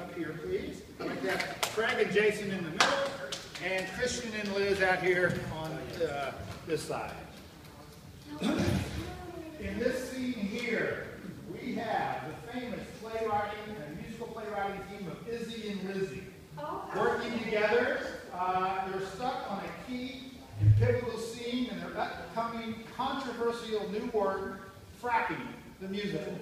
up here, please. I'd like to have Craig and Jason in the middle, and Christian and Liz out here on uh, this side. In this scene here, we have the famous playwriting and musical playwriting team of Izzy and Lizzie. Working together, uh, they're stuck on a key and pivotal scene in their upcoming controversial new work, Fracking, the musical.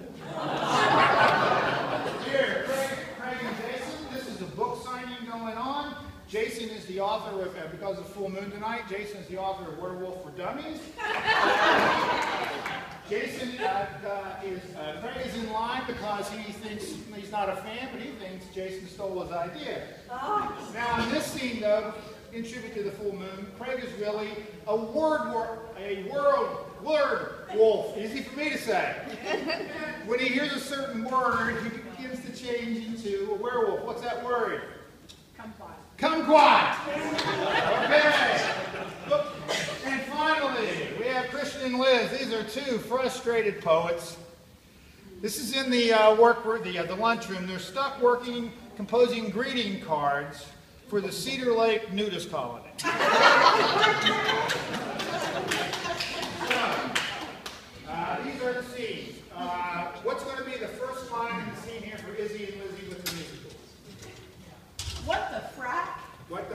Here, Craig, Craig and Jason, this is a book signing going on. Jason is the author of, uh, because of Full Moon tonight, Jason is the author of Werewolf for Dummies. Jason uh, uh, is, uh, Craig is in line because he thinks he's not a fan, but he thinks Jason stole his idea. Now, in this scene, though, in tribute to the full moon, Craig is really a word, wor a world word wolf. Easy for me to say. when he hears a certain word, he change into a werewolf. What's that word? Kumquat. Okay. Look, And finally, we have Christian and Liz. These are two frustrated poets. This is in the uh, work the, uh, the lunchroom. They're stuck working, composing greeting cards for the Cedar Lake nudist colony. So, uh, these are the scenes. Uh, what's going to be the first line in the scene here for Izzy and Lizzie with the musical? What the frack?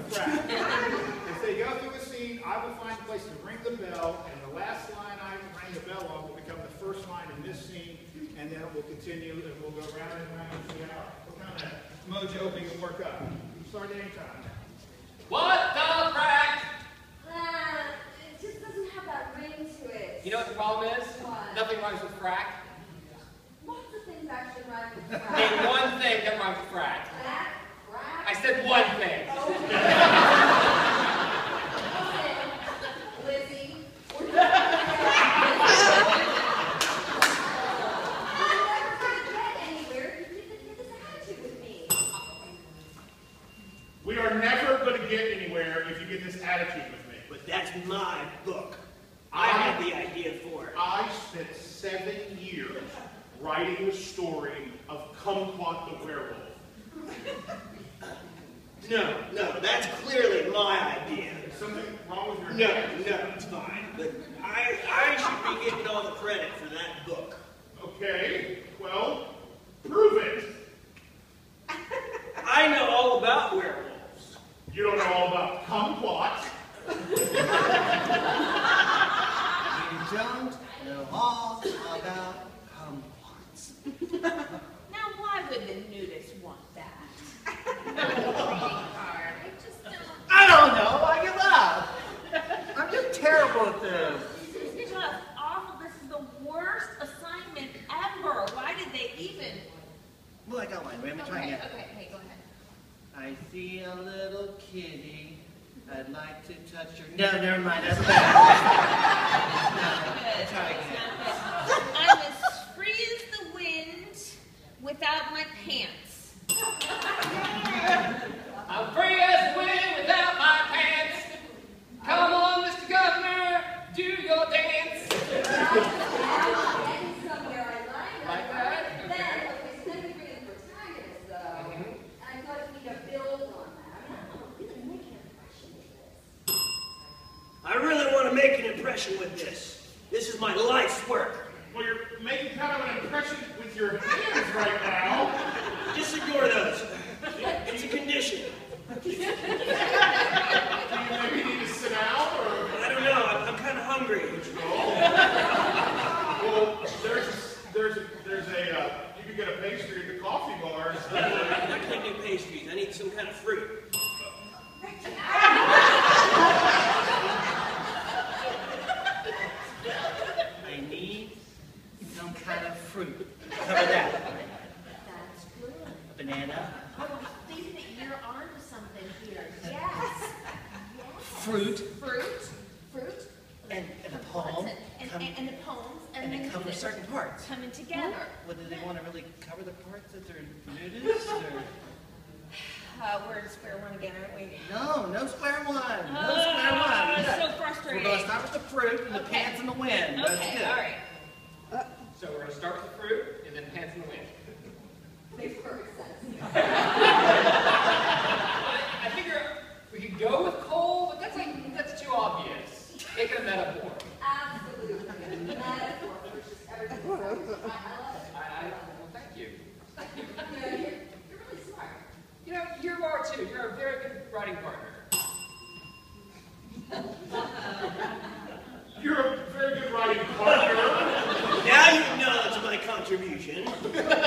What the frack? As they go through the scene, I will find a place to ring the bell, and the last line I ring the bell on will become the first line in this scene, and then it will continue, and we'll go round and round and see how, what kind of mojo we can work up. You can start anytime. What the frack? Uh, it just doesn't have that ring to it. You know what the problem is? What? Nothing rhymes with frack. Lots of things actually rhyme with Name one thing that rhymes with frack. Frack, frack. I said one thing. Listen, Lizzie, we're not gonna get anywhere if you keep this attitude with me. We are never going to get anywhere if you get this attitude with me. But that's my book. I had the idea for it. I spent seven years writing the story of Kumquat the werewolf. No, no, that's clearly my idea. Is something wrong with your No, head? no, it's fine. But I, I should be getting all the credit for that book. Okay, well, prove it. I know all about werewolves. You don't know all about Kumquat. You don't know all about kumquats. Now, why would the nudist want that? I just don't. I don't know. I give up. I'm just terrible at this. This is just awful. This is the worst assignment ever. Why did they even? Well, I got one. Wait, I'm trying Okay, again. okay, hey, go ahead. I see a little kitty. I'd like to touch her. No, never mind. That's bad. Good. try again. not good. I'm as free as the wind without my pants. I'm free as the wind without my pants. Come on, Mr. Governor, do your dance. Getting somewhere I like. Like that? Then, okay, so then we bring in the protagonist, though. And I thought we need to build on that. I mean, I don't know, really make an impression with this. I really want to make an impression with this. This is my life's work. Well, you're making kind of an impression with your hands right now. Just ignore those. It's a condition. Do you maybe need to sit down or? I don't know. I'm, I'm kind of hungry. Well, there's a, there's a, there's a, uh, you can get a pastry at the coffee bars. I can't do pastries. I need some kind of fruit. I need some kind of fruit. Cover that. That's good. A banana. Oh, I think that you're onto something here. Yes. Yes. Fruit. Fruit, fruit, And, and a poem. and, come- and, and the poems, and, and then it covers certain parts. coming together. Well, do they want to really cover the parts that they're nudist or? Uh, we're at square one again, aren't we? No, no square one. No Ah, square one. so We're going to start with the fruit and the Okay. pants and the wind. That's Okay, good. all right. So we're going to start with the fruit and then pants in the wind. Makes perfect sense. I figure we could go with coal, but that's like that's too obvious. Take a metaphor. Absolutely. metaphor which is everything. I, love it. I, I, well, thank you. Thank you. you're really smart. You know, you are too. You're a very good writing partner. You're a very good writing partner. now you know acknowledge my contribution.